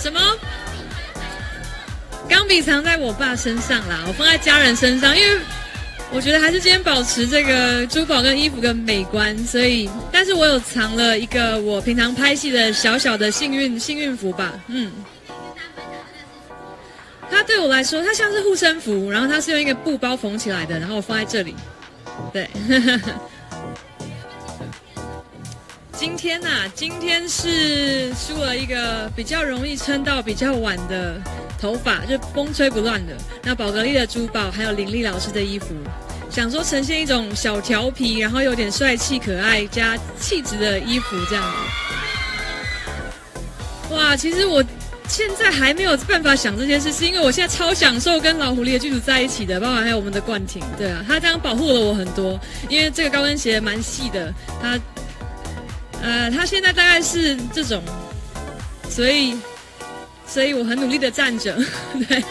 什么？钢笔藏在我爸身上啦，我放在家人身上，因为我觉得还是今天保持这个珠宝跟衣服跟美观，所以，但是我有藏了一个我平常拍戏的小小的幸运幸运符吧，嗯。它对我来说，它像是护身符，然后它是用一个布包缝起来的，然后我放在这里，对。今天呐，今天是梳了一个比较容易撑到比较晚的头发，就风吹不乱的。那宝格丽的珠宝，还有林丽老师的衣服，想说呈现一种小调皮，然后有点帅气可爱加气质的衣服这样。哇，其实我现在还没有办法想这件事，是因为我现在超享受跟老狐狸的剧组在一起的，包括还有我们的冠廷，对啊，他这样保护了我很多，因为这个高跟鞋蛮细的，他。呃，他现在大概是这种，所以，所以我很努力的站着，对。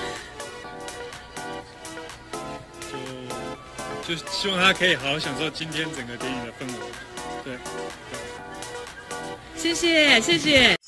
就就希望他可以好好享受今天整个电影的氛围，对。谢谢，谢谢。